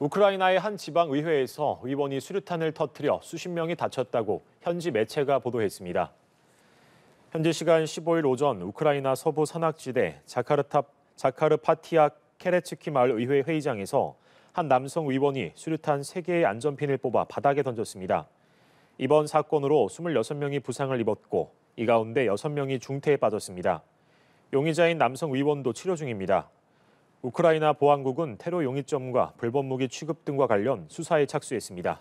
우크라이나의 한 지방 의회에서 의원이 수류탄을 터뜨려 수십 명이 다쳤다고 현지 매체가 보도했습니다. 현지 시간 15일 오전 우크라이나 서부 산악지대 자카르타 자카르파티아 케레츠키 마을 의회 회의장에서 한 남성 의원이 수류탄 3개의 안전핀을 뽑아 바닥에 던졌습니다. 이번 사건으로 26명이 부상을 입었고 이 가운데 6명이 중태에 빠졌습니다. 용의자인 남성 의원도 치료 중입니다. 우크라이나 보안국은 테러 용의점과 불법 무기 취급 등과 관련 수사에 착수했습니다.